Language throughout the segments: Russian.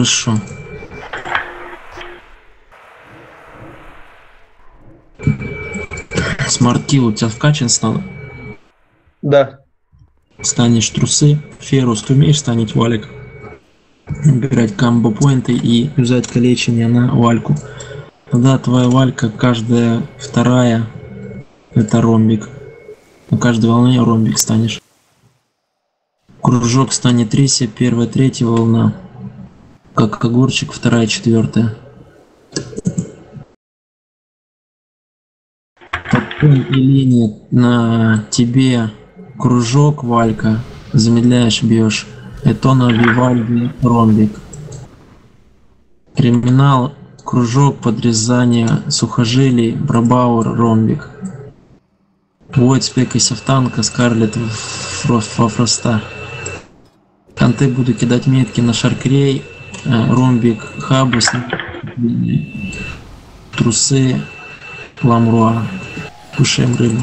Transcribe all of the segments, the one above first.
Хорошо. Смарт-килл у тебя вкачан стал? Да. Станешь трусы. Ферус, ты умеешь станет валик? Набирать камбо-поинты и взять калечение на вальку. Тогда твоя валька, каждая вторая, это ромбик. На каждой волне ромбик станешь. Кружок станет третья, первая, третья волна. Как огурчик, вторая, четвертая. Потом и линия на тебе кружок, валька. Замедляешь, бьешь. Этона, Вивальди, ромбик. Криминал, кружок, подрезание сухожилий, Брабауэр, ромбик. Войд, спека, севтанка, Скарлет, Фроста. Канты буду кидать метки на Шаркрей, ромбик, Хабус, трусы, Ламруа. Кушаем рыбу.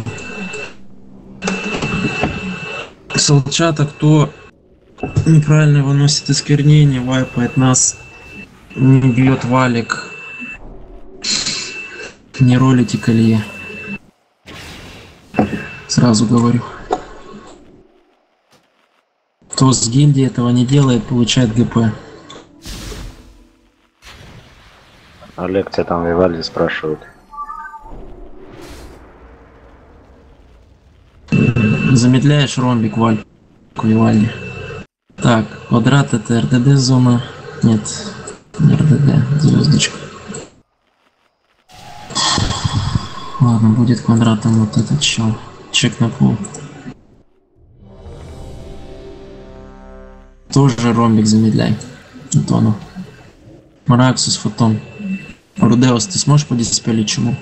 Солчата, кто неправильно выносит осквернение, вайпает нас, не бьет валик, не ролите колье. Сразу говорю. Кто с гильдии этого не делает, получает ГП. Олег тебя там Вивальди спрашивают. Замедляешь ромбик, Валь. Вивальди. Так, квадрат это РДД зона. Нет, не РДД, звездочка. Ладно, будет квадратом вот этот чел. Чек на пол. Тоже ромбик замедляй. Антону. Мараксус, фотон. Рудеус, ты сможешь по диспеле чему?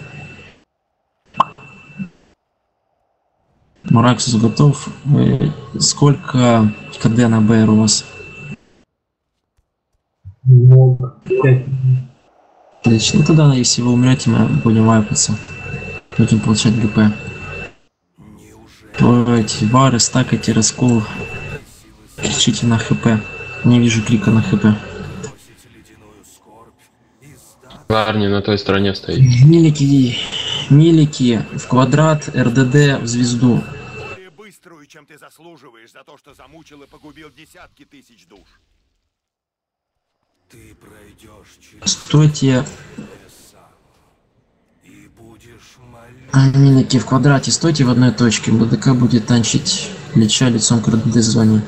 Мараксус готов. Сколько КД на БР у вас? Отлично. Ну тогда, если вы умрете, мы будем вайпаться. Будем получать ГП. Давайте вары, стакайте раскол. Кричите на ХП. Не вижу клика на ХП. Парни на той стороне стоит. Милики, милики в квадрат, РДД в звезду. более быструю, чем ты заслуживаешь за то, что замучил и погубил десятки тысяч душ. Ты пройдешь через Стойте, и будешь молить. а, милики в квадрате, стойте в одной точке. БДК будет танчить плеча лицом к РДД зоне.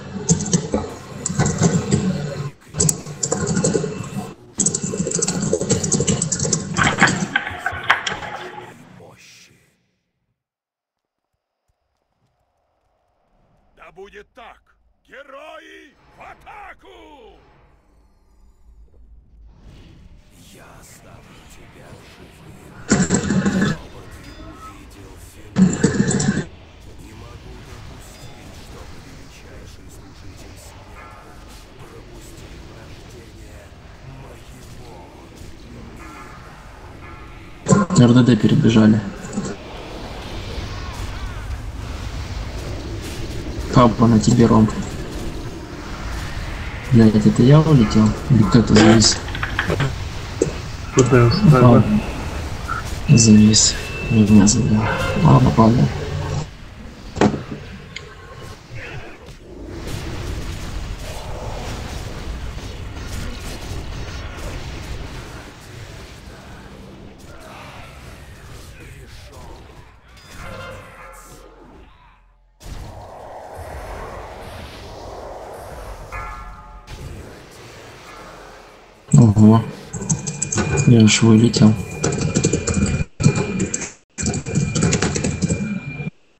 На тебе ромб. Блять, это я улетел? Или кто-то завис? Рудеус, да, Ладно. Завис. Меня завел. Ладно, ладно. Ого. Я аж вылетел.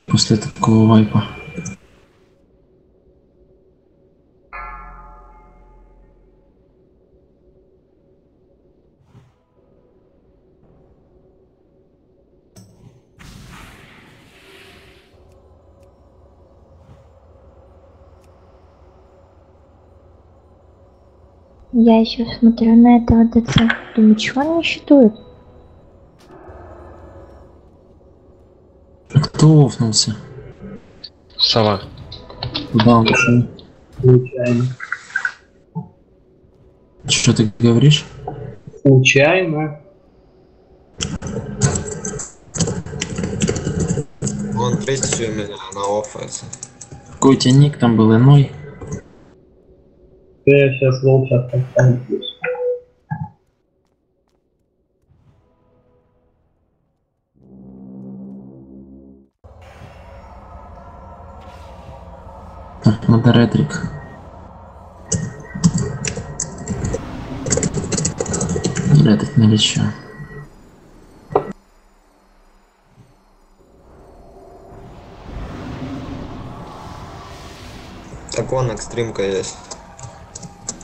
После такого вайпа. Я еще смотрю на этого ДЦ. Думаю, чего они считают? Кто офнулся? Сова. Куда он ушел? случайно. Что ты говоришь? Случайно. Он третий у меня на оффенсе. Какой у тебя ник там был иной? Я сейчас лучше останусь. Так, надо ретрик. Ретрик наличие. Так вон экстримка есть.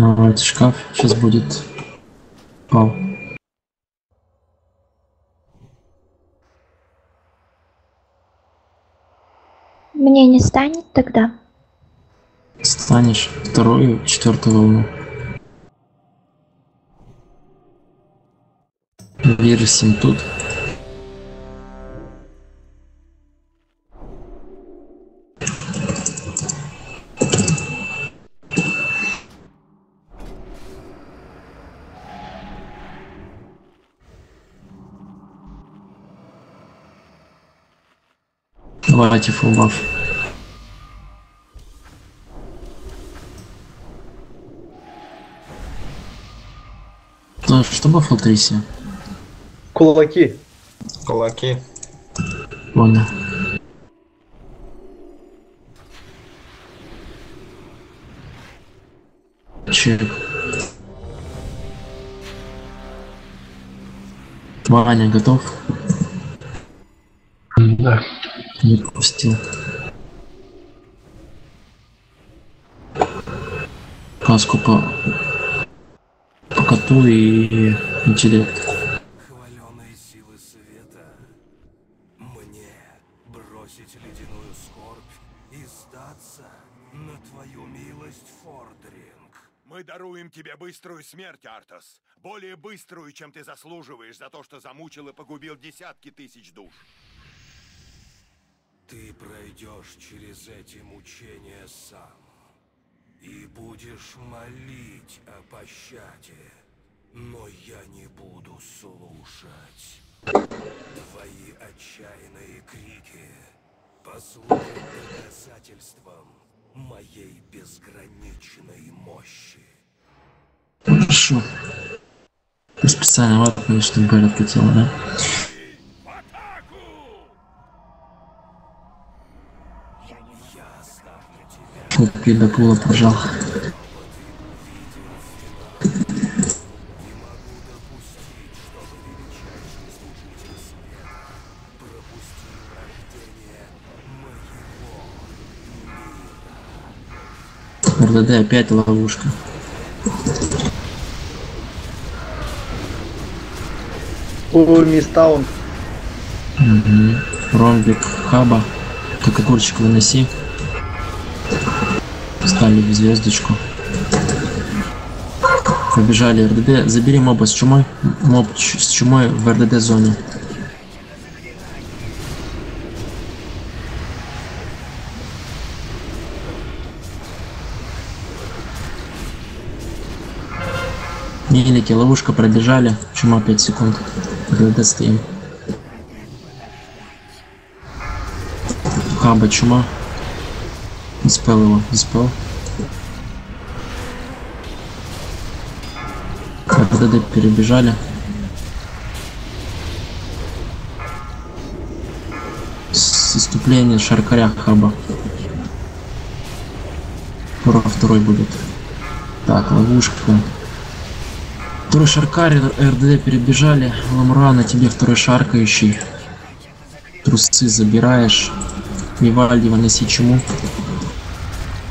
Ну, это шкаф сейчас будет. Пау. Мне не станет тогда. Станешь вторую, четвертую волну. Вирусим тут. Давайте фулбаф. То, что бафл Трейси? Кулаки. Кулаки. Понял. Чек. Ваня готов? Да. Не пустил. Каску по, по коту и интеллект. Хваленые силы света, мне бросить ледяную скорбь и сдаться на твою милость, Фордринг. Мы даруем тебе быструю смерть, Артас. Более быструю, чем ты заслуживаешь за то, что замучил и погубил десятки тысяч душ. Ты пройдешь через эти мучения сам и будешь молить о пощаде, но я не буду слушать. Твои отчаянные крики послужат доказательством моей безграничной мощи. Хорошо. Ты специально ватный, чтобы Бэр откатил, да? Купи до пула пожал. РДД опять ловушка. О, Мистаун. Угу. Ромбик хаба. Как огурчик выноси. Стали в звездочку. Побежали РДД. Забери моба с чумой. Моб с чумой в РДД зоне. Милики, ловушка пробежали. Чума 5 секунд. РДД стоим. Хаба, чума. Диспел его, диспел. РДД перебежали. С иступления шаркаря хаба. Скоро второй будет. Так, ловушка. Второй шаркарь, РДД перебежали. Ламра на тебе второй шаркающий. Трусы забираешь. Вивальди выноси чему.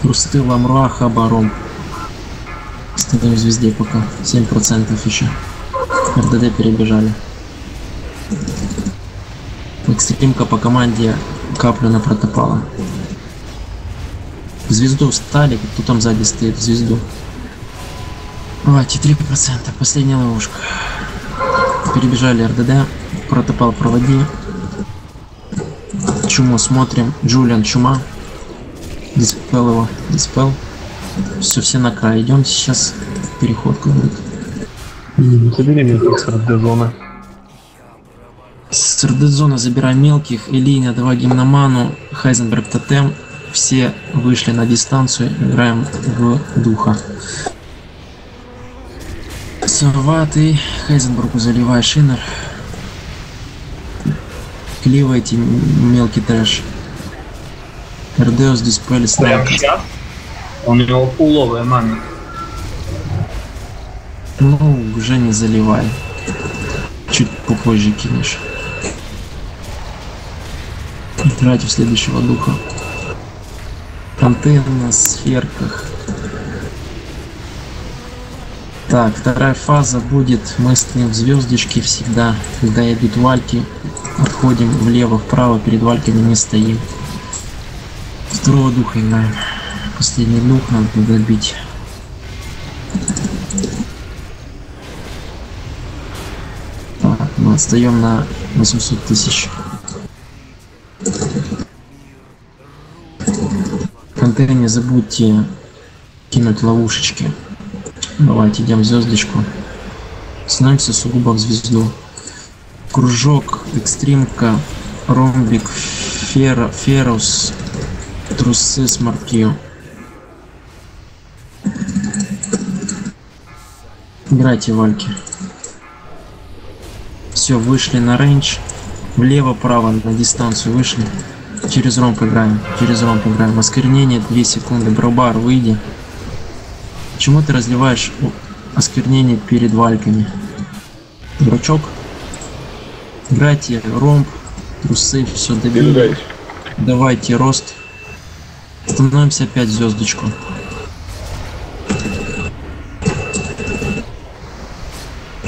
Трусты, Ламруа, Хабаром. Стоим в звезде пока. 7% еще. РДД перебежали. Экстримка по команде каплю на протопала. Звезду встали, кто там сзади стоит, звезду. Давайте, 3%, последняя ловушка. Перебежали РДД, протопал проводи. Чуму смотрим, Джулиан Чума. Диспел его, диспел. Все, все на край идем, сейчас переходка будет. Забери мелких с зоны. С РД зона забираем мелких, Элиня, давай гимноману, Хайзенберг тотем. Все вышли на дистанцию, играем в духа. Сова, ты Хайзенбургу заливай шинер. Кливайте м- мелкий трэш. РДОС диспель Прям снайка. сейчас? У него пуловая мана. Ну, уже не заливай. Чуть попозже кинешь. Играть в следующего духа. Антенна на сферках. Так, вторая фаза будет, мы стоим в звездочке всегда, когда идут вальки, отходим влево, вправо, перед вальками не стоим. Второго духа играем. Последний дух надо. Так, мы отстаем на 800 тысяч. В контейне не забудьте кинуть ловушечки. Давайте идем в звездочку. Становимся сугубо в звезду. Кружок, экстримка, ромбик, фера, ферус, трусы с маркью. Играйте вальки. Все, вышли на рейндж. Влево-право на дистанцию вышли. Через ромп играем. Через ромп играем. Осквернение 2 секунды. Бробар, выйди. Почему ты разливаешь осквернение перед вальками? Дурачок? Играйте ромп, трусы, все добили. Давайте рост. Становимся опять звездочку.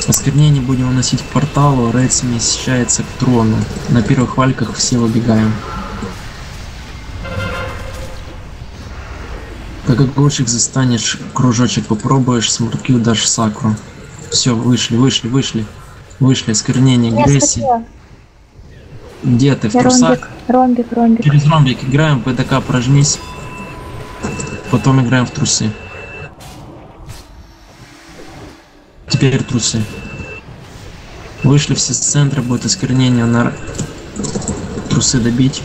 Осквернение будем выносить к порталу, рейд смещается к трону. На первых вальках все выбегаем. Как огурчик застанешь, кружочек попробуешь, смурки дашь сакру. Все, вышли, вышли, вышли. Вышли, осквернение, схватила. Где ты? В Я трусах? ромбик, ромбик, ромбик. Через ромбик играем, ПДК прожмись. Потом играем в трусы. Теперь трусы. Вышли все с центра, будет осквернение на трусы добить.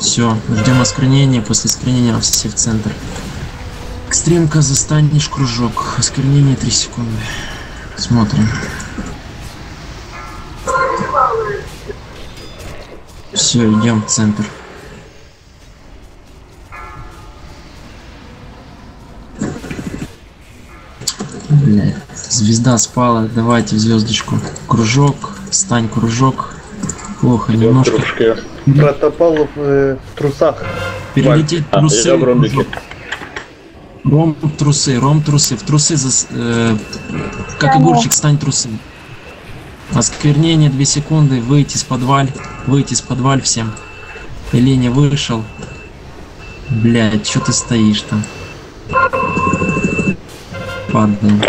Все, ждем осквернения, после осквернения все в центр. Экстримка, застанешь кружок. Осквернение 3 секунды. Смотрим. Все, идем в центр. Звезда спала, давайте в звездочку. Кружок, стань кружок. Плохо, немножко. Протопал в, в трусах. Перелететь трусы. кружок. Ром трусы, ром трусы, в трусы зас- э, как огурчик стань трусы. Осквернение 2 секунды, выйти с подваль, выйти с подваль всем. Линия вышел. Блять, что ты стоишь там? Падаем.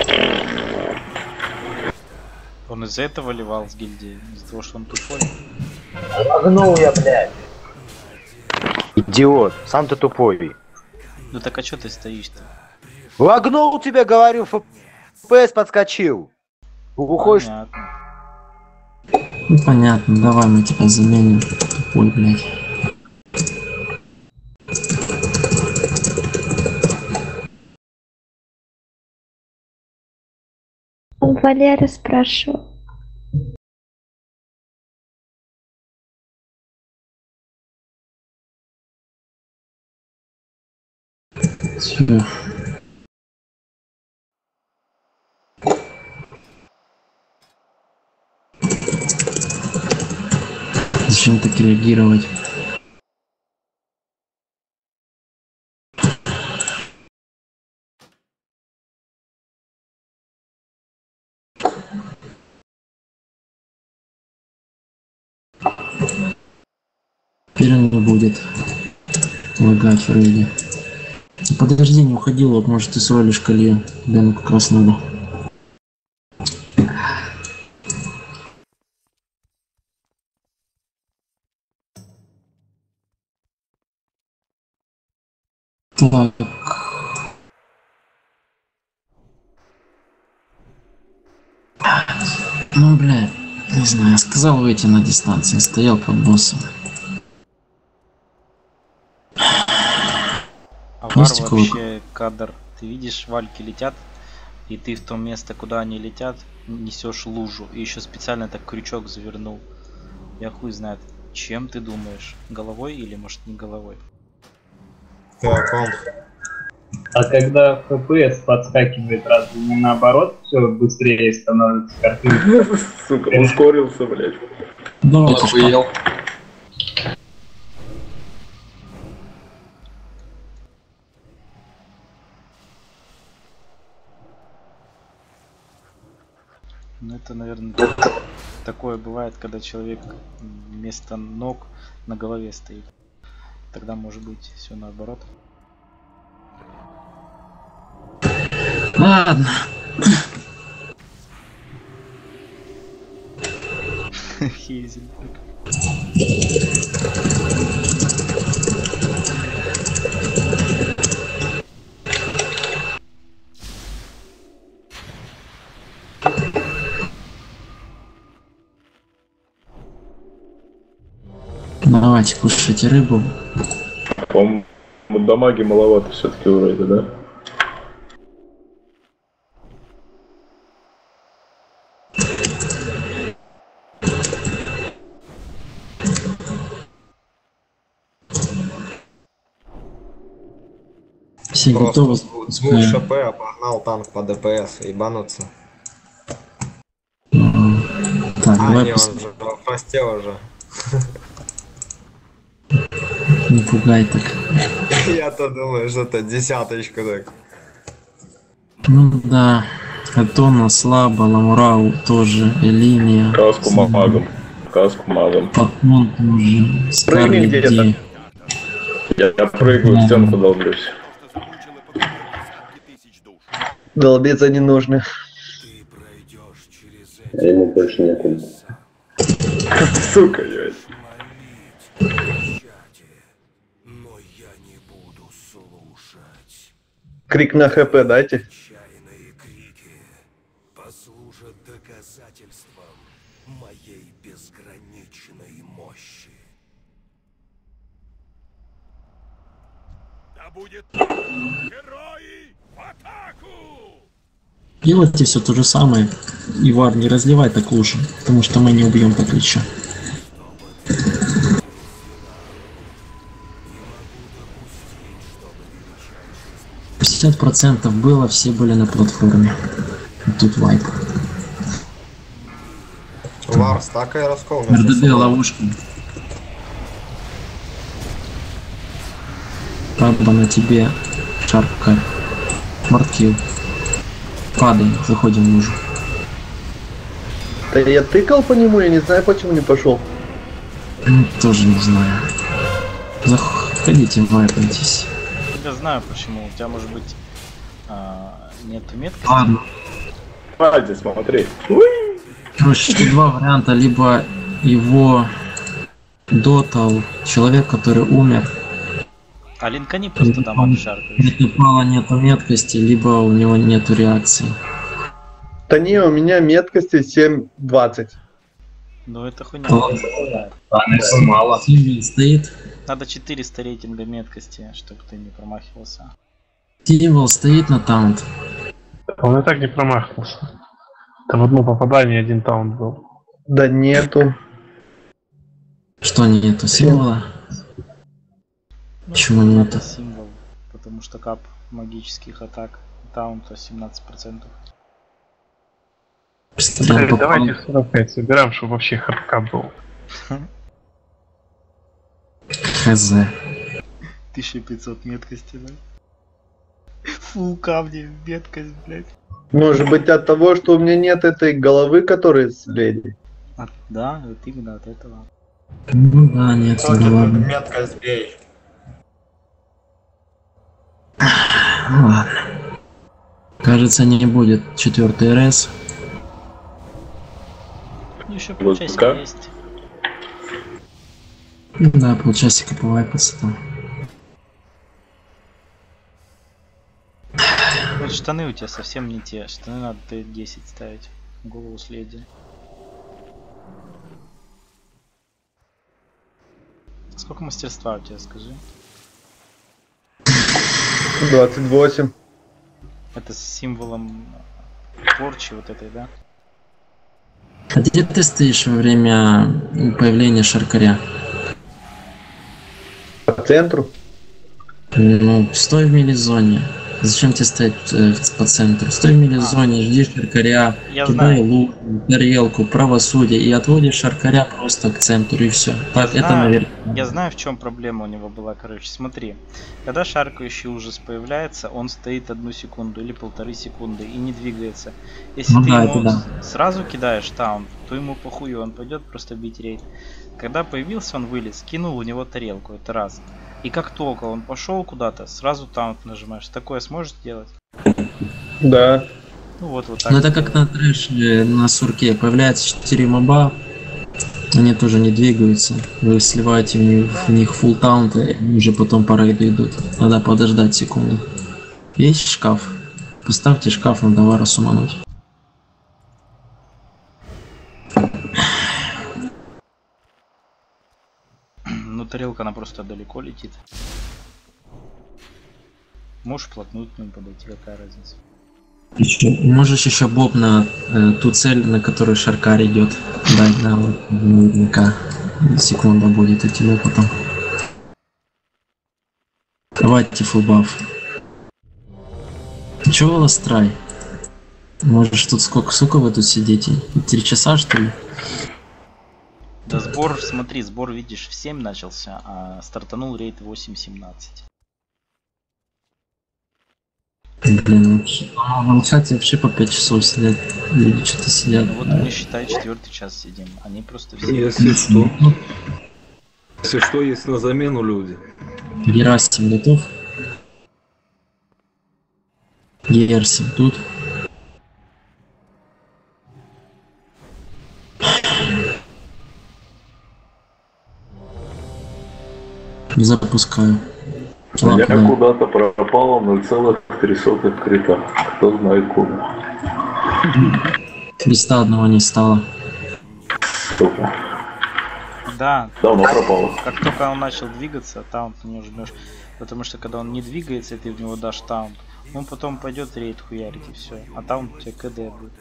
Он из-за этого ливал с гильдии? Из-за того, что он тупой? Огнул я, блядь. Идиот, сам ты тупой. Ну так а чё ты стоишь-то? Лагнул тебе, говорю, ФПС подскочил. Уходишь Понятно. Ну понятно, давай мы тебя заменим. Тупой, блядь. Валера спрашивал. сюда. Зачем так реагировать? Теперь оно будет лагать вроде. Подожди, не уходи, вот может ты свалишь колею. Бену как раз надо. Так. Ну, бля, не знаю, сказал выйти на дистанции, стоял под боссом. А такой вообще кадр. Ты видишь, вальки летят, и ты в то место, куда они летят, несешь лужу. И еще специально так крючок завернул. Я хуй знает. Чем ты думаешь? Головой или может не головой? Так, он. А когда FPS подскакивает, разве не наоборот все быстрее становится картинка? Сука, ускорился, блядь. Давайте, что? Охуел. Ну это, наверное, такое бывает, когда человек вместо ног на голове стоит. Тогда может быть все наоборот. Ладно. Хейзельберг. Давайте кушайте рыбу. По-моему, дамаги маловато все-таки у Рейда, да? Все Просто готовы? Запускаем. ШП обогнал танк по ДПС, ебануться. Так, А, давай не, пос- он же фасте уже. не пугай так. Я-то думаю, что это десяточка так. Ну да. Атона слабо, Ламурау тоже, Элиния. Каску магом. Каску магом. Патмон тоже. Скарлет где-то. Я, я прыгаю, в стенку долблюсь. Долбиться не нужно. Ты пройдешь через эти Ему больше некуда. Сука, блядь. Крик на хп дайте. будет герои в атаку! Делайте все то же самое, и вар не разливай так лучше, потому что мы не убьем по плечу. 50% было, все были на платформе. Тут вайп. Ларс, так и раскол. РДД ловушка. Пабба на тебе шарка. Морткил. Падай, заходим мужу. Да я тыкал по нему, я не знаю, почему не пошел. Тоже не знаю. Заходите, вайпайтесь. Я знаю почему. У тебя может быть а, нету метки. Ладно. Пальцы смотри. Короче, тут два варианта. Либо его дотал человек, который умер, А линкани просто дамаг шаркаешь. Притупала нету меткости, либо у него нету реакции. Да не, у меня меткости 7.20. Ну это хуйня. Ладно. Мало. Символ стоит. Надо 400 рейтинга меткости, чтобы ты не промахивался. Символ стоит на таунт. Он и так не промахнулся. Там одно попадание, один таунт был. Да нету. Что нету символа? Ну, Почему нету? символ, потому что кап магических атак таунта 17%. Стрел попал. давайте 45 собираем, чтобы вообще хардкап был. Хз. 1500 меткости, да? Фу, камни, меткость, блядь. Может быть от того, что у меня нет этой головы, которая с леди. А, да, вот именно от этого. Ну да, нет, Только да ладно. метко сбей. Ну ладно. Кажется, не будет четвертый РС. Ну, еще полчасика есть. Ну Да, полчасика повайпаться там. Вот штаны у тебя совсем не те. Штаны надо Т10 ставить. Голову следи. Сколько мастерства у тебя, скажи? 28. Это с символом порчи вот этой, да? А где ты стоишь во время появления шаркаря? По центру? Ну, стой в милизоне. Зачем тебе стоять э, по центру? Стой в милизоне, жди шаркаря, Я кидай знаю. лук, тарелку, правосудие и отводишь шаркаря просто к центру и все. Так, это знаю. наверное. Я знаю, в чем проблема у него была, короче. Смотри, когда шаркающий ужас появляется, он стоит одну секунду или полторы секунды и не двигается. Если Ну ты да, ему да. сразу кидаешь таунт, то ему похуй, он пойдет просто бить рейд. Когда появился, он вылез, кинул у него тарелку, это раз. И как только он пошел куда-то, сразу таунт нажимаешь. Такое сможешь сделать? Да. Ну вот, вот так. Ну это как на трэше, на сурке. Появляется 4 моба, они тоже не двигаются. Вы сливаете в них, в них фулл таунты, и они уже потом по рейду идут. Надо подождать секунду. Есть шкаф? Поставьте шкаф, надо вара сумануть. Ну тарелка, она просто далеко летит. Можешь вплотную к нему подойти, какая разница? Ещё- Можешь еще боб на э, ту цель, на которую Шаркар идет. Дать на вот, наверняка. Секунда будет идти опытом. Давайте фулбаф. Чего ластрай? Можешь тут сколько, сколько вы тут сидите? Три часа что ли? Да сбор, смотри, сбор, видишь, в 7 начался, а стартанул рейд 8.17. Блин, вообще. А, в чате вообще по 5 часов сидят. Люди что-то сидят. Ну вот мы, считай, четвертый час сидим. Они просто все... Если что. Если что, есть на замену люди. Герасим готов? Герасим тут. Запускаю. Я Ладно. куда-то пропала 0,3 крита. Кто знает куда. Креста одного не стало. Стопа. Да, Давно пропала. как только он начал двигаться, таунт не жмешь. Потому что когда он не двигается, ты в него дашь таунт, он потом пойдет рейд хуярить и все. А таунт у тебя КД будет.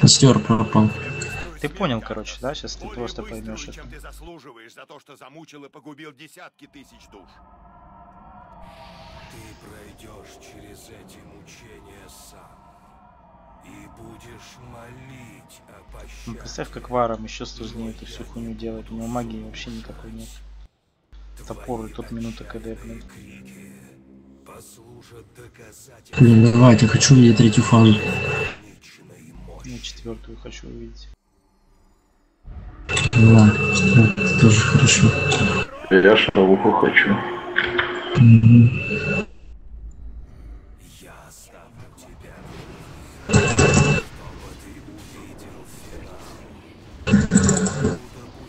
Костер пропал. Ты понял, короче, да? Сейчас ты просто больше поймешь это. ты заслуживаешь за то, что замучил и погубил десятки тысяч душ. Ты пройдешь через эти мучения сам. И будешь молить о Ну, пощаде. представь, как варом еще сложнее эту всю хуйню делать. У него магии вообще никакой нет. Топор и тут минута КД, блин. Блин, давайте, хочу видеть третью фазу. мощи. Я четвертую хочу увидеть. Допустить,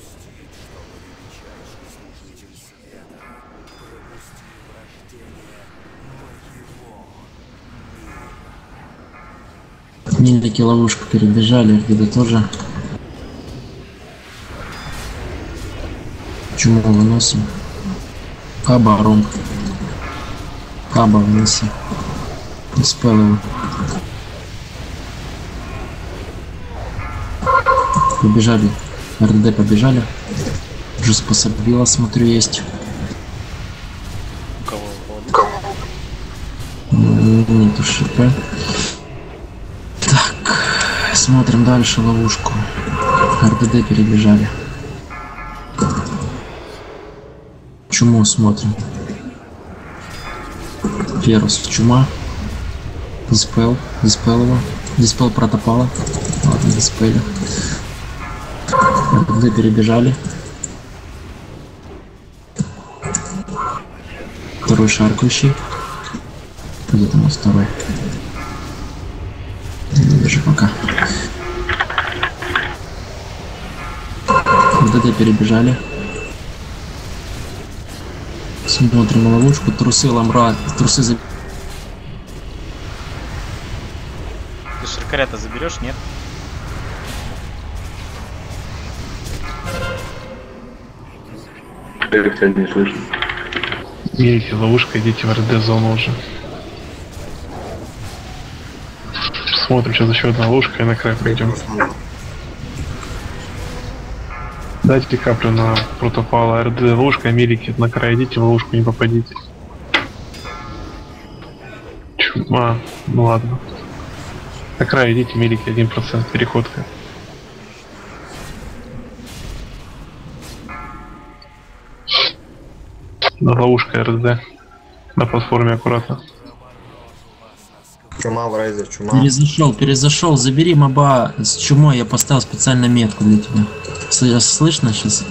чтобы величайший служитель света пропустил рождение моего Милики ловушку перебежали, где-то тоже. Чему выносим? Ром. Каба вынеси. Успел его. Побежали. РД побежали. Уже способила, смотрю, есть. У кого? у кого? Так, смотрим дальше ловушку. РДД перебежали. Чуму смотрим. Перус, чума. Диспел, диспел его. Диспел протопала. Ладно, диспели. Мы перебежали. Второй шаркающий. Где там у нас второй? Не вижу пока. Вот это перебежали. Смотрим ловушку. Трусы ламра. Трусы за... Ты шаркаря-то заберешь, нет? Эрик, тебя не слышно. Видите, ловушка, идите в РД-зону уже. Смотрим, сейчас еще одна ловушка и на край пройдем. Дайте каплю на протопала РД ловушка, Америки на край идите, в ловушку не попадите. Чума, ну ладно. На край идите, Америки 1% переходка. На ловушка РД. На платформе аккуратно. Чума в рейзе, чума. Перезашел, перезашел. Забери моба с чумой. Я поставил специально метку для тебя. С- Слышно сейчас?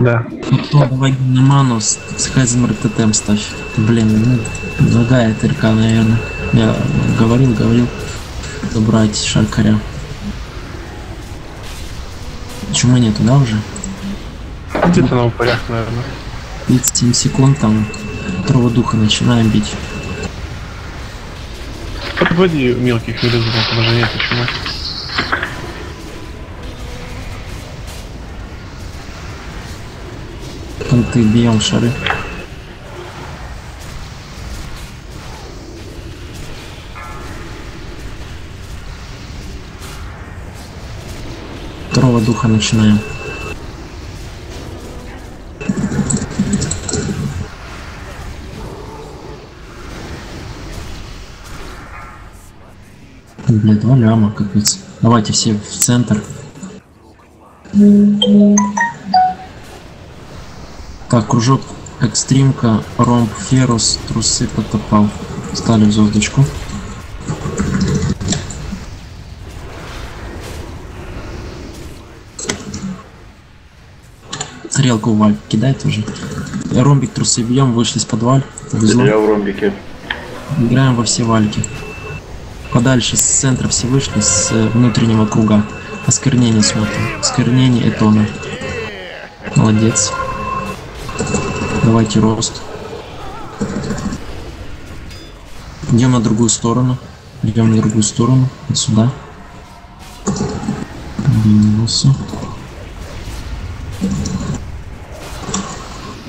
Да. Кто давай на ману с, с Хайзенберг тотем ставь. Блин, ну, лагает РК, наверное. Я говорил, говорил. Забрать шаркаря. Чумы нету, да, уже? Где-то на упырях, наверное. 37 секунд там второго духа начинаем бить. Подводи мелких мелизмов, там уже нет почему. Ты бьем шары. Второго духа начинаем. Два ляма, капец. Давайте все в центр. Так, кружок экстримка, ромб, ферус, трусы потопал. Стали в звездочку. Тарелку в валь кидай тоже. Ромбик трусы бьем, вышли с подваль. Повезло. Я в ромбике. Играем во все вальки. Подальше с центра все вышли, с э, внутреннего круга. Осквернение смотрим. Осквернение Этона. Молодец. Давайте рост. Идем на другую сторону. Идем на другую сторону. Вот сюда. Двинулся.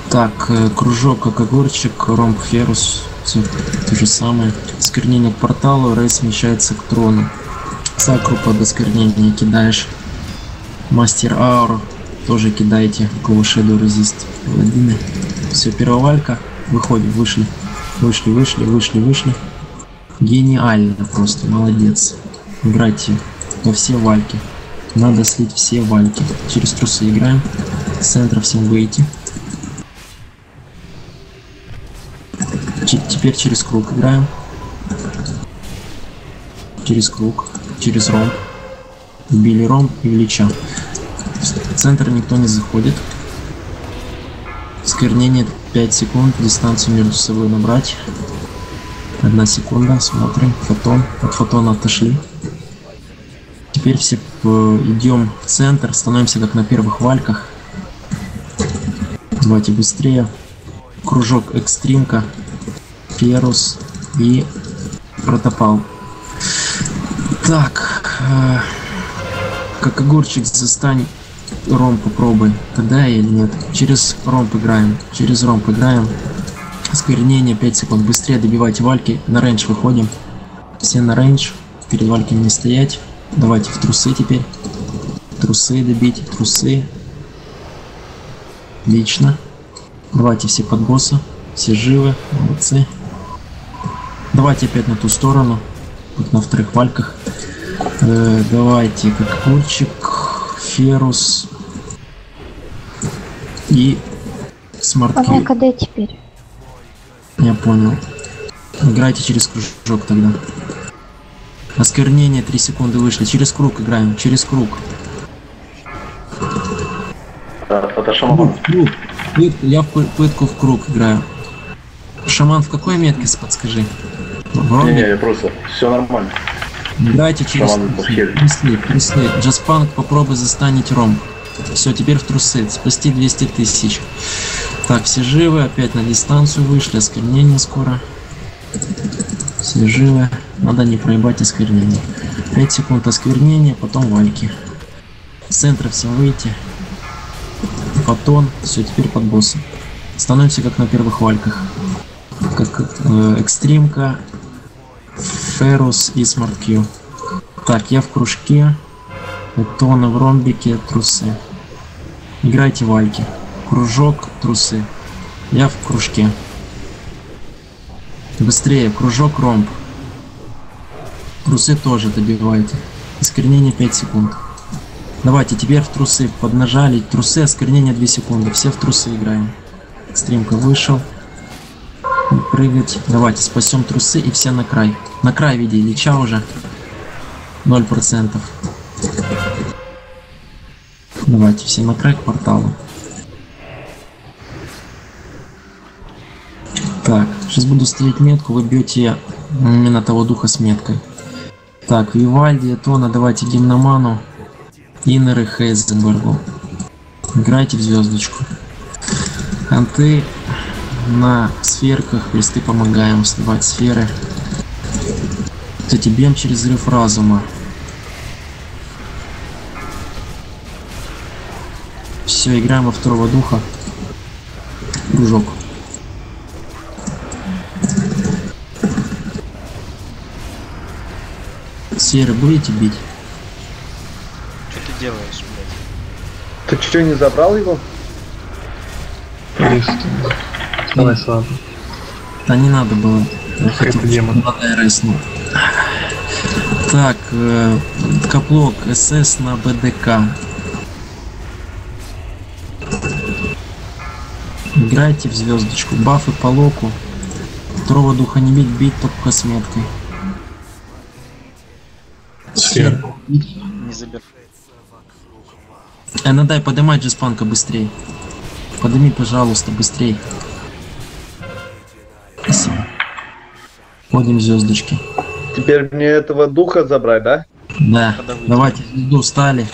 Так, э, кружок, как огурчик, ромб, ферус, все то же самое. Сквернение к порталу, рейс смещается к трону. Сакру под осквернение кидаешь. Мастер Аур тоже кидайте. Shadow резист. Паладины. Все, первовалька. Выходим, вышли. Вышли, вышли, вышли, вышли. Гениально просто, молодец. Играйте во все вальки. Надо слить все вальки. Через трусы играем. С центра всем выйти. Теперь через круг играем. Через круг, через ромб. Вбили ромб и Ильича. В центр никто не заходит. Сквернение 5 секунд, дистанцию между собой набрать. Одна секунда, смотрим, фотон. От фотона отошли. Теперь все э, идем в центр, становимся как на первых вальках. Давайте быстрее. Кружок экстримка. Ферус и протопал. Так, э, как огурчик застань ром попробуй. Тогда или нет? Через ромп играем. Через ромп играем. Осквернение 5 секунд. Быстрее добивайте вальки. На рейндж выходим. Все на рейндж. Перед вальками не стоять. Давайте в трусы теперь. Трусы добить. Трусы. Отлично. Давайте все под босса. Все живы. Молодцы. Давайте опять на ту сторону. Вот на вторых вальках. Э, давайте как курчик, Ферус и Смарт Ага, КД теперь. Я понял. Играйте через кружок тогда. Осквернение 3 секунды вышли. Через круг играем. Через круг. Да, это шаман. Круг, Я в пы- пытку в круг играю. Шаман в какой метке, подскажи? В Не, ромбе? не, я просто... Все нормально. Играйте через. Трусы, трусы. Джаспанк, попробуй застанить ромб. Все, теперь в трусы. Спасти 200 тысяч. Так, все живы. Опять на дистанцию вышли. Осквернение скоро. Все живы. Надо не проебать осквернение. 5 секунд осквернения, потом вальки. С центра все выйти. Фотон. Все, теперь под боссом. Становимся как на первых вальках. Как э, экстримка, Ферус и Смарт Q. Так, я в кружке. Этона в ромбике, трусы. Играйте вальки. Кружок, трусы. Я в кружке. Быстрее, кружок, ромб. Трусы тоже добивайте. Искоренение 5 секунд. Давайте, теперь в трусы. Поднажали. Трусы, осквернение 2 секунды. Все в трусы играем. Стримка вышел. Прыгать. Давайте, спасем трусы и все на край. На край веди, лича уже. 0%. Давайте, все на край к порталу. Так, сейчас буду ставить метку, вы бьете именно того духа с меткой. Так, Вивальди, Тона, давайте гимноману. Иннеры Хейзенбергу. Играйте в звездочку. Анты на сферках, кресты помогаем сливать сферы. Кстати, бьем через взрыв разума. Все, играем во второго духа. Кружок. Сферы будете бить? Что ты делаешь, блядь? Ты что, не забрал его? Лист. Давай сразу. Да не надо было. Я хотел, резнул. Так, э, каплок СС на БДК. Играйте в звездочку. Бафы по локу. Второго духа не бить, бить только с меткой. Не забер. Э, надай подымать джеспанка быстрее. Подыми, пожалуйста, быстрей. Спасибо. Входим в звездочки. Теперь мне этого духа забрать, да? Да, Когда выйдем. давайте звезду встали.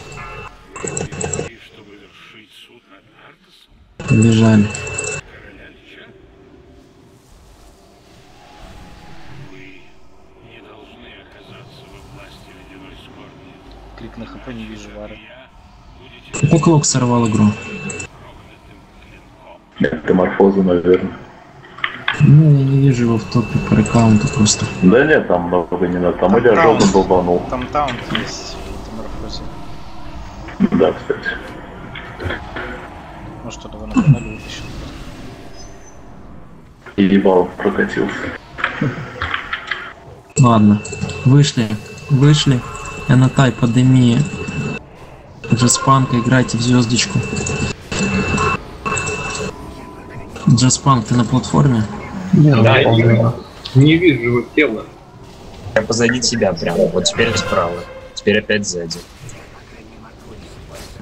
Побежали. Клик на хп, не вижу вары. Как лок сорвал игру? Метаморфоза, наверное. Ну, я не вижу его в топе по аккаунту просто. Да нет, там много не надо. Там Там или таунт. долбанул. Там таунт есть в метаморфозе. Да, кстати. Может, он его на канале вытащил. И ебал прокатился. Ладно, вышли, вышли. Энатай, подыми Джаспанка, играйте в звездочку. Джаспанк, ты на платформе? Не, Да, я не вижу его тела. Я позади тебя прямо, вот теперь справа. Теперь опять сзади.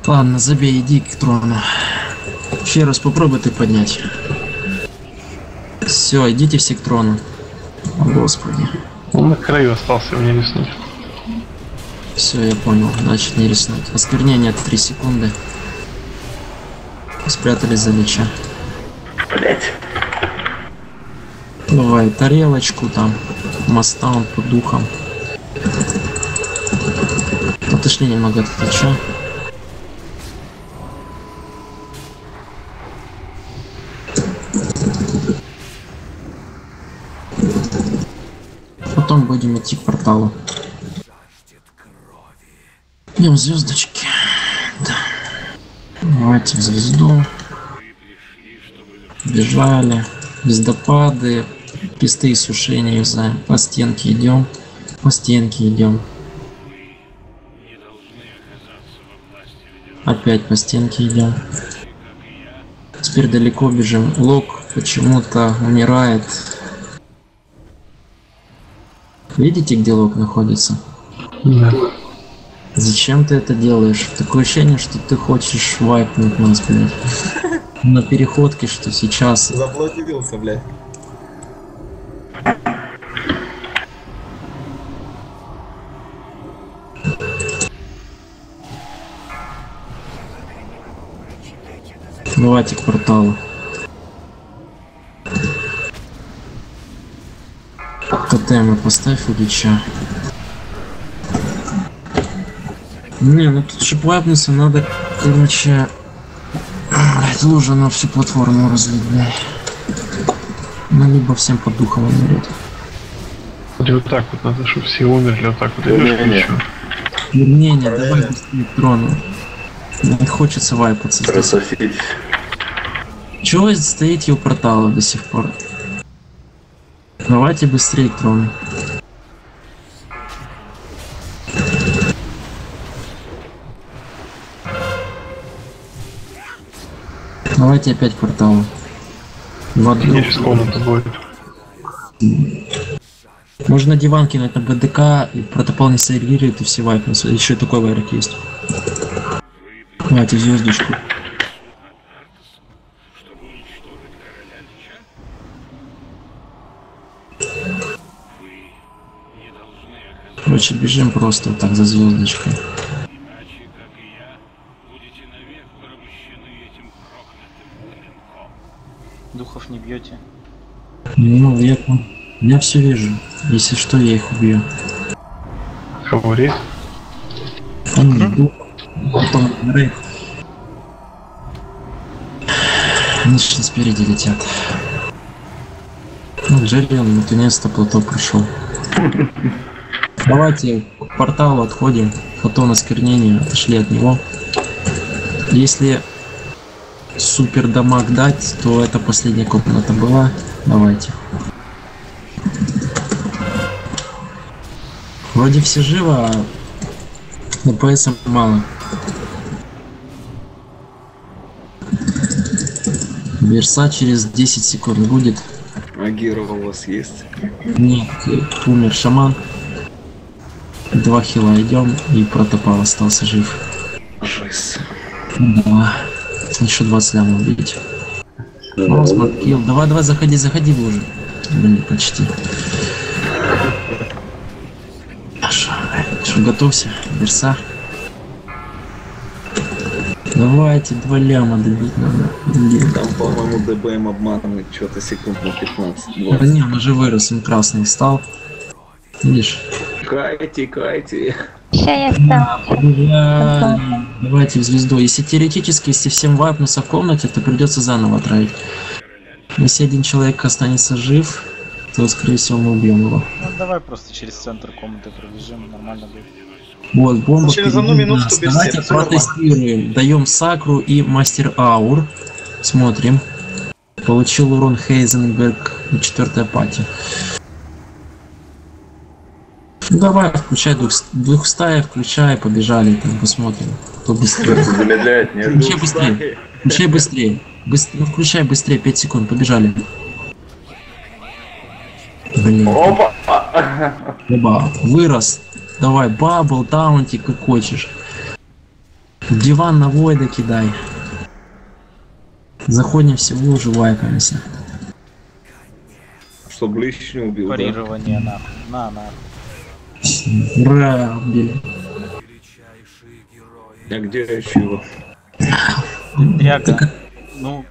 Ладно, забей, иди к трону. Ферус, попробуй ты поднять. Все, идите все к трону. О, господи. Он на краю остался, мне леснуть. Все, я понял. Значит, не рискнуть. Осквернение 3 секунды. Спрятались за лича. Блять. Давай тарелочку там. Мастаун по духам. Отошли немного от лича. Потом будем идти к порталу. Идем звездочки. Да. Давайте в звезду. Бежали. Звездопады. Песты и сушения юзаем. По стенке идем. По стенке идем. Опять по стенке идем. Теперь далеко бежим. Лок почему-то умирает. Видите, где лок находится? Да. Зачем ты это делаешь? Такое ощущение, что ты хочешь вайпнуть нас, блядь. На переходке, что сейчас. Заблокировался, блядь. Давайте к порталу. Тотемы поставь у Лича. Не, ну тут же лапнуться надо, короче... Блять, лужа на всю платформу разлить, блядь. Ну, либо всем по духам умрет. Вроде вот так вот надо, чтобы все умерли, вот так вот всё. Вернее, давай быстрее к трону. Не хочется вайпаться здесь. Красофить. Чего вы стоите у портала до сих пор? Давайте быстрее к трону. Давайте опять к порталу. Одну. Мне сейчас комната будет. Можно диван кинуть на БДК, и протопол не среагирует, и все вайпнутся. Еще и такой вайрок есть. Давайте звездочку. Короче, бежим просто вот так за звездочкой. Духов не бьете. Ну, я, я все вижу. Если что, я их убью. Рейд. Они шли спереди летят. Ну, Джеррион наконец-то плато пришел. Давайте к порталу отходим. Фотон осквернения, отошли от него. Если супер дамаг дать, то это последняя комната была. Давайте. Вроде все живо, а ДПС мало. Верса через 10 секунд будет. А Гера у вас есть? Нет, умер шаман. Два хила идем, и протопал остался жив. Жесть. Да. Еще 20 лямов убить. О, смарт-килл. Давай, давай, заходи, заходи уже. Блин, почти. Что, что, готовься, Верса. Давайте, два ляма добить надо. Блин. Там, по-моему, ДБМ обманывает что-то секунд на 15. Да не, он уже вырос, он красный стал. Видишь? Кайте, кайте. Ща я стал. Давайте в звезду. Если теоретически, если всем вайпнуться в комнате, то придется заново тратить. Если один человек останется жив, то, скорее всего, мы убьем его. Ну давай просто через центр комнаты пробежим, нормально будет. Вот, бомба Через одну минуту нас. без Давайте нормально. протестируем. Даем Сакру и Мастер Аур. Смотрим. Получил урон Хейзенберг и четвертая пати. Ну, давай, включай двух, двух стаи, включай, побежали, там посмотрим, кто быстрее. Замедляет, нет? Включай быстрее, включай быстрее. Быс- ну, включай быстрее, 5 секунд, побежали. Блин. Опа! Оба, вырос. Давай, бабл, таунти, как хочешь. Диван на войда кидай. Заходим все в лужу, вайпаемся. Чтобы лич не убил, да? Парирование нахуй. На, на. Ура, убили. А где еще его? Дряга. Ну,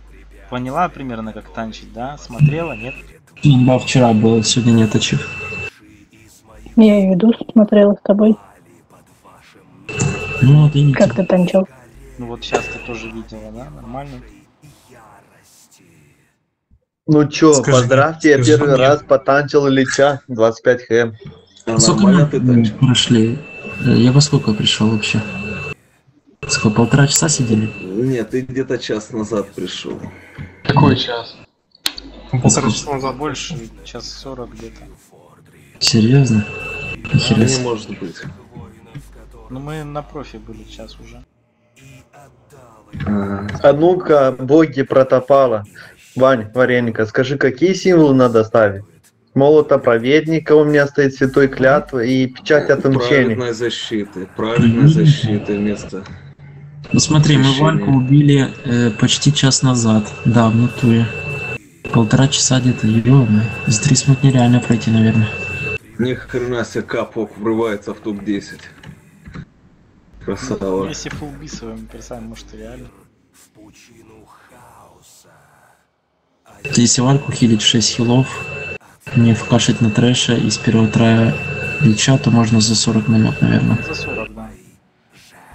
поняла примерно, как танчить, да? Смотрела, нет? Имба вчера было, сегодня нет ачив. Я и веду, смотрела с тобой. Ну, вот видите. Как ты танчил? Ну вот сейчас ты тоже видела, да? Нормально? Ну чё, Скажи, поздравьте, я скажи первый мне. раз потанчил Ильича, 25 хэм. Сколько мы прошли? Э, Я во сколько пришел вообще? Сколько, полтора часа сидели? Нет, ты где-то час назад пришел. Какой час? Полтора часа назад. Больше, час сорок где-то. Серьезно? Нихера Не может быть. Ну мы на профи были час уже. А ну-ка, боги протопала. Вань, Вареника, скажи, какие символы надо ставить? Молота праведника у меня стоит святой клятвы и печать отмщения. Праведной защиты. Праведной защиты вместо... Ну смотри, мы. Вальку убили э, почти час назад. Да, в натуре. Полтора часа где-то, ё За три смог нереально пройти, наверное. Ни хрена себе капок врывается в топ-10. Красава. Если фулбисовым персами, может и реально. в пучину хаоса. Если вальку хилить 6 хилов, не вкашить на трэша и с первого трая лича, то можно за 40 минут, наверное. За 40, да.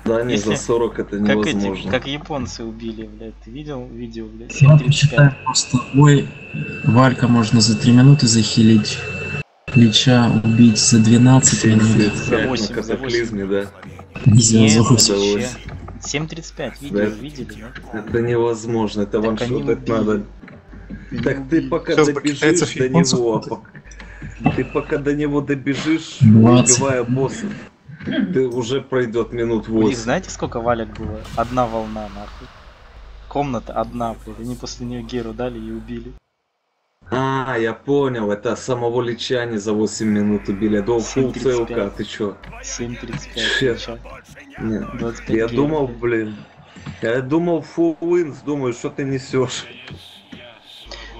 Да, не за Если- 40 это Как эти, невозможно. как японцы убили, блядь. Ты видел видео, блядь? Я 7.35. посчитаю просто бой. Валька можно за 3 минуты захилить. Лича убить за 12 минут. 75 восемь, на за катаклизме, да. Нельзя за вообще. 8. 7.35, видео Да. видели, нет? Это невозможно, это Так ваншотать убили. надо. Так ты пока по добежишь до него, пока- ты пока до него добежишь, убивая босса, ты уже пройдет минут У них 8. знаете сколько валек было? Одна волна, нахуй. Комната одна, блядь. Они после нее Геру дали и убили. А, я понял, это самого Лича они за 8 минут убили. Думал, фул 7.35. ЦЛК, ты чё? 7.35. Щет. Лича. Нет. 25 Я Геру, думал, блин, я думал фул wins, думаю, что ты несешь.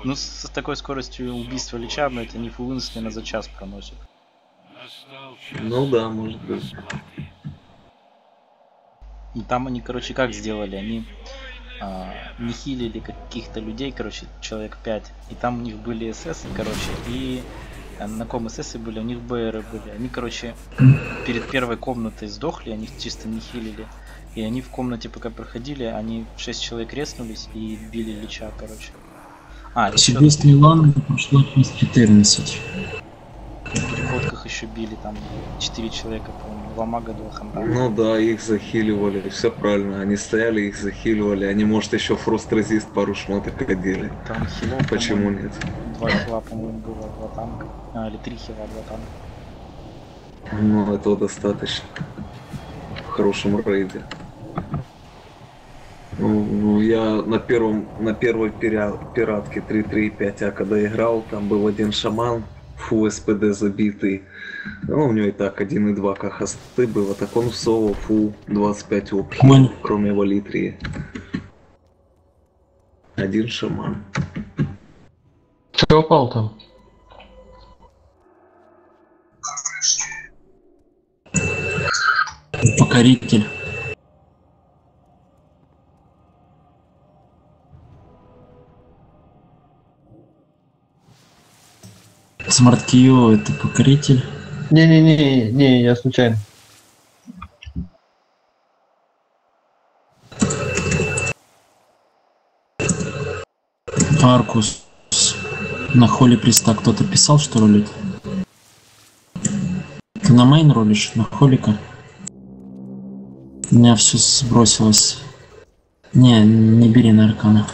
Ну, с, такой скоростью убийства Лича, но это не фуллинс, наверное, за час проносит. Ну да, может быть. И там они, короче, как сделали? Они а, не хилили каких-то людей, короче, человек 5. И там у них были СС, короче, и а, на ком СС были, у них БРы были. Они, короче, перед первой комнатой сдохли, они их чисто не хилили. И они в комнате пока проходили, они 6 человек резнулись и били Лича, короче. А, ещё Себе с Миланом прошло плюс 14. в переходках еще били там 4 человека, по-моему, два мага, два хандра. Ну да, их захиливали, все правильно. Они стояли, их захиливали. Они, может, еще фрост резист пару шмоток одели. Там хилов, Почему нет? Два хила, по-моему, было, два танка. А, или три хила, два танка. Ну, этого достаточно. В хорошем рейде. Я на первом, на первой пира- пиратке 3.3.5, а когда играл, там был один шаман, фу СПД забитый. Ну, у него и так 1.2 как хосты было, так он в соло фу 25 опхи, Конь. кроме валитрии. Один шаман. Кто упал там? Покоритель. Кио это покоритель. Не-не-не, не, я случайно. Аркус. На холле приста кто-то писал, что ролит? Ты на мейн ролишь? На холика? У меня все сбросилось. Не, не бери на аркана.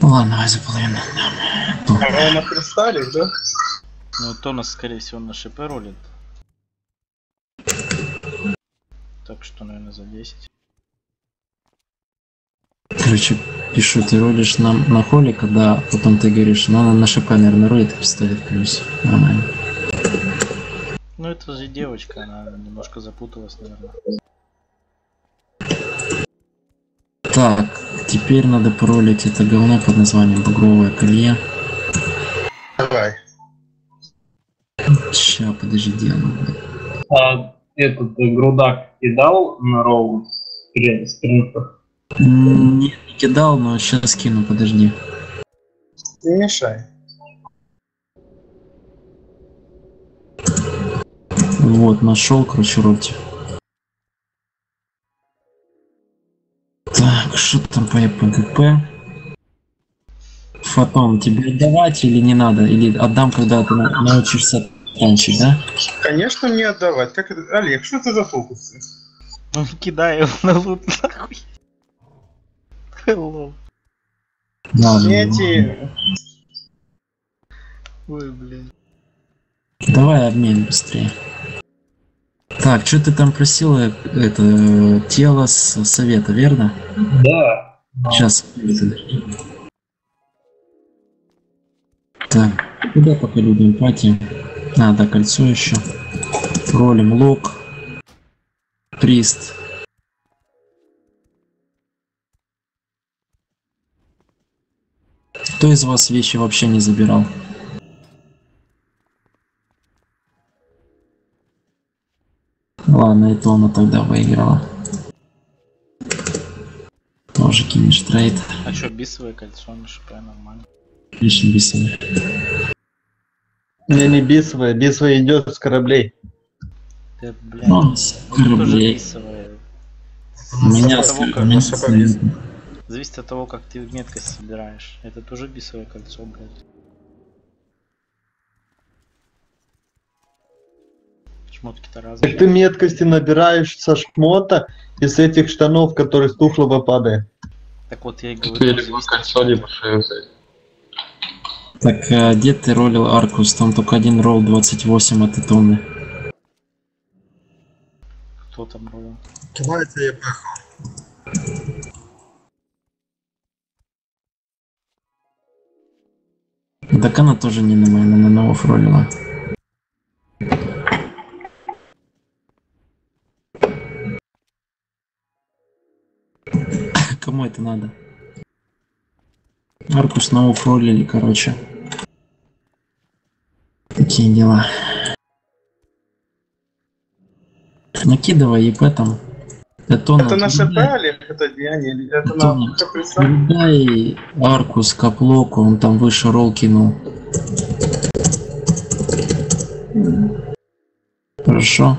Ну Ладно, давай за половину. А вы на кристалле, да? Ну, то нас, скорее всего, на ШП ролит. Так что, наверное, за 10. Короче, пишу, ты ролишь на, на холика, да, потом ты говоришь, ну, на ШП, наверное, ролит и поставит плюс. Нормально. Ну, это же девочка, она немножко запуталась, наверное. Так, теперь надо паролить это говно под названием Багровое колье. Давай. Ща, подожди, где оно? А этот э, грудак кидал на роу скриншот? М, Не, не кидал, но сейчас кину, подожди. Не мешай. Вот, нашел, короче, роль. Так, что там по ПГП? Фотон, тебе отдавать или не надо? Или отдам, когда ты на- научишься танчить, да? Конечно, мне отдавать. Как это? Олег, что ты за фокусы? Ну, кидаю его на лут, нахуй. Лол. Эти... Ой, блин. Давай обмен быстрее. Так, что ты там просила? Это э, тело с совета, верно? Да. Сейчас. Так, куда пока люди эмпатии? А, да, кольцо еще. Ролим лук. Прист. Кто из вас вещи вообще не забирал? Ладно, это она тогда выиграла. Тоже кинешь трейд. А чё, бисовое кольцо, шипай, нормально. Лишь бисовый. Не, не бисовая, бисовая идет с кораблей. Да, блядь, Ну, с кораблей. У меня Зависит от того, с- с- Зависит от того, как ты меткость собираешь. Это тоже бисовое кольцо, блядь. Шмотки-то разные. Так ты меткости набираешь со шмота и с этих штанов, которые с тухлого падает. Так вот я и говорю, либо кольцо, либо шею взять. Так, а где ты ролил Аркус? Там только один ролл 28 от Итоны. кто там был. Давайте я пеху. Так она тоже не на моем, она на офф ролила. Кому это надо? Аркус на офф ролили, короче. Такие дела. Накидывай ЕП там. Этона, Это на ШП, кидай. Олег? Это деяние? или Это на Этона, КПС? кидай Аркус каплоку, он там выше ролл кинул. Хорошо.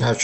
have